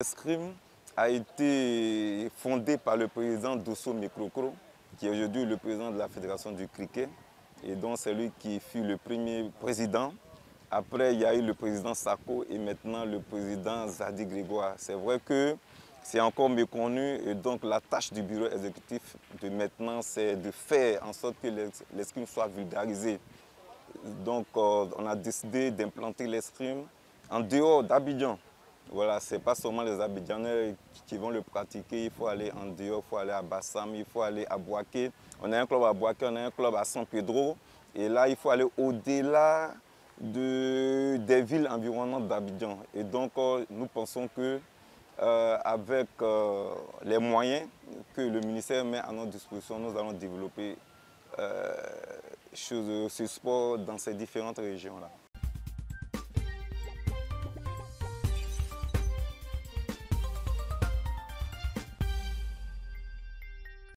L'escrime a été fondé par le président Dosso Mekrokro, qui est aujourd'hui le président de la Fédération du cricket, et donc c'est lui qui fut le premier président. Après, il y a eu le président Sako et maintenant le président Zadi Grégoire. C'est vrai que c'est encore méconnu et donc la tâche du bureau exécutif de maintenant, c'est de faire en sorte que l'escrime soit vulgarisé. Donc, euh, on a décidé d'implanter l'escrime en dehors d'Abidjan. Voilà, ce n'est pas seulement les Abidjanais qui vont le pratiquer, il faut aller en dehors, il faut aller à Bassam, il faut aller à Boaké. On a un club à Boaké, on a un club à San Pedro. Et là, il faut aller au-delà de, des villes environnantes d'Abidjan. Et donc, euh, nous pensons que euh, avec euh, les moyens que le ministère met à notre disposition, nous allons développer ce sport dans ces différentes régions-là.